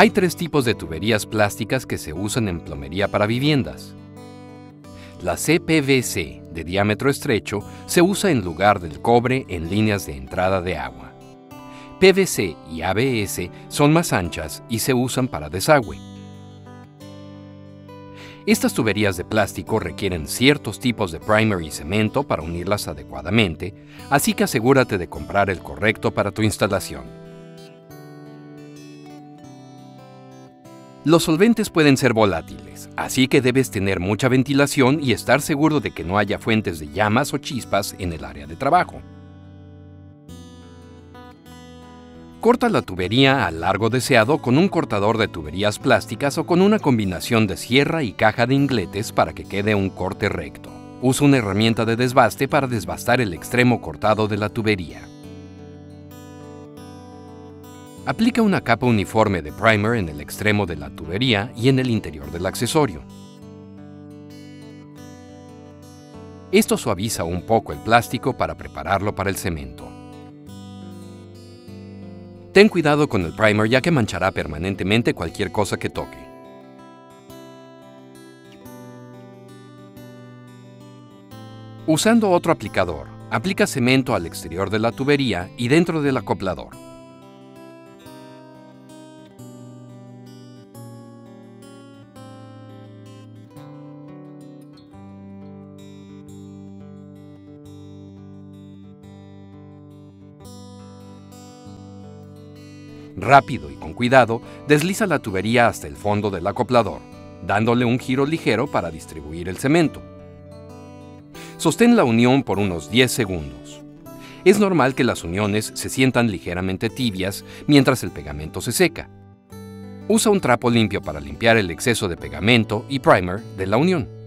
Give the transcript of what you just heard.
Hay tres tipos de tuberías plásticas que se usan en plomería para viviendas. La CPVC de diámetro estrecho se usa en lugar del cobre en líneas de entrada de agua. PVC y ABS son más anchas y se usan para desagüe. Estas tuberías de plástico requieren ciertos tipos de primer y cemento para unirlas adecuadamente, así que asegúrate de comprar el correcto para tu instalación. Los solventes pueden ser volátiles, así que debes tener mucha ventilación y estar seguro de que no haya fuentes de llamas o chispas en el área de trabajo. Corta la tubería al largo deseado con un cortador de tuberías plásticas o con una combinación de sierra y caja de ingletes para que quede un corte recto. Usa una herramienta de desbaste para desbastar el extremo cortado de la tubería. Aplica una capa uniforme de primer en el extremo de la tubería y en el interior del accesorio. Esto suaviza un poco el plástico para prepararlo para el cemento. Ten cuidado con el primer ya que manchará permanentemente cualquier cosa que toque. Usando otro aplicador, aplica cemento al exterior de la tubería y dentro del acoplador. Rápido y con cuidado, desliza la tubería hasta el fondo del acoplador, dándole un giro ligero para distribuir el cemento. Sostén la unión por unos 10 segundos. Es normal que las uniones se sientan ligeramente tibias mientras el pegamento se seca. Usa un trapo limpio para limpiar el exceso de pegamento y primer de la unión.